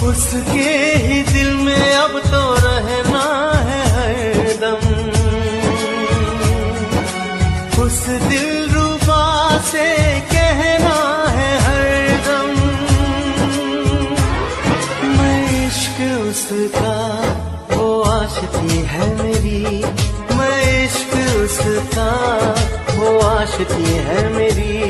उसके ही दिल में अब तो रहना है हरदम। उस दिल रूबा से कहना है हरदम। मैं इश्क उसका, वो आशती है मेरी। मैं इश्क उसका, वो आशती है मेरी।